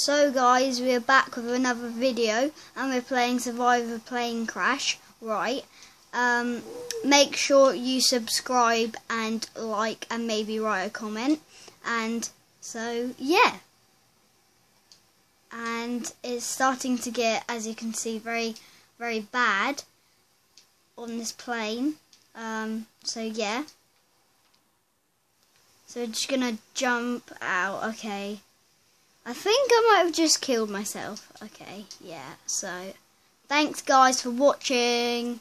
So guys, we're back with another video and we're playing Survivor Plane Crash, right? Um, make sure you subscribe and like and maybe write a comment. And so, yeah. And it's starting to get, as you can see, very, very bad on this plane. Um, so yeah. So we're just gonna jump out, okay. I think I might have just killed myself. Okay, yeah, so thanks guys for watching.